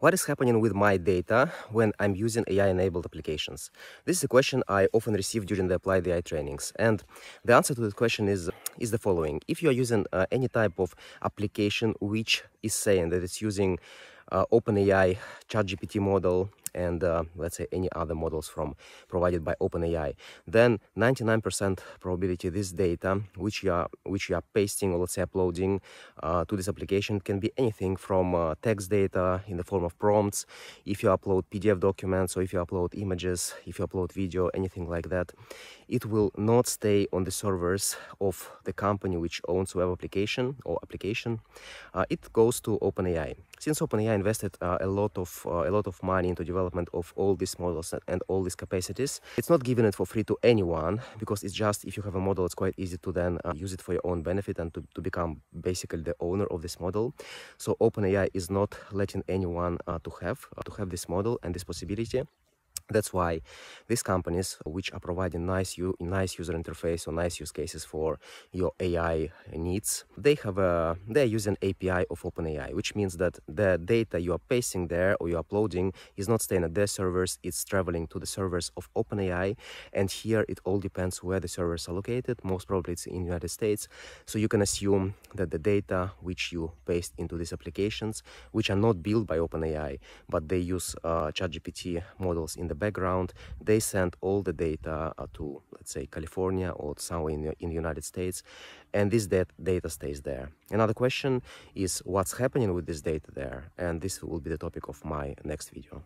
What is happening with my data when I'm using AI-enabled applications? This is a question I often receive during the applied AI trainings. And the answer to the question is, is the following. If you are using uh, any type of application which is saying that it's using uh, OpenAI ChatGPT model and uh, let's say any other models from provided by OpenAI, then 99% probability this data which you are which you are pasting or let's say uploading uh, to this application can be anything from uh, text data in the form of prompts. If you upload PDF documents or if you upload images, if you upload video, anything like that, it will not stay on the servers of the company which owns web application or application. Uh, it goes to OpenAI. Since OpenAI invested uh, a lot of uh, a lot of money into development of all these models and all these capacities, it's not given it for free to anyone because it's just if you have a model, it's quite easy to then uh, use it for your own benefit and to, to become basically the owner of this model. So OpenAI is not letting anyone uh, to have uh, to have this model and this possibility. That's why these companies, which are providing nice, nice user interface or nice use cases for your AI needs, they have a they're using API of OpenAI, which means that the data you are pasting there or you're uploading is not staying at their servers; it's traveling to the servers of OpenAI. And here it all depends where the servers are located. Most probably it's in the United States, so you can assume that the data which you paste into these applications, which are not built by OpenAI, but they use uh, ChatGPT models in the background, they send all the data uh, to, let's say, California or somewhere in the, in the United States, and this data stays there. Another question is what's happening with this data there, and this will be the topic of my next video.